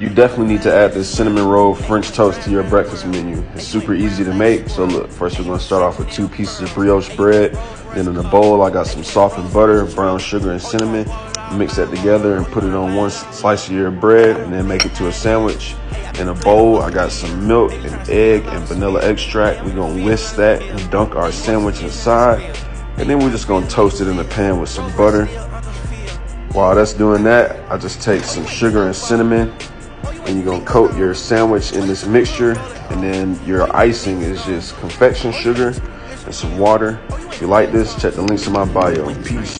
You definitely need to add this cinnamon roll French toast to your breakfast menu. It's super easy to make. So look, first we're gonna start off with two pieces of brioche bread. Then in a bowl, I got some softened butter, brown sugar, and cinnamon. Mix that together and put it on one slice of your bread and then make it to a sandwich. In a bowl, I got some milk and egg and vanilla extract. We're gonna whisk that and dunk our sandwich inside. And then we're just gonna toast it in the pan with some butter. While that's doing that, I just take some sugar and cinnamon and you're gonna coat your sandwich in this mixture and then your icing is just confection sugar and some water. If you like this, check the links in my bio. Peace.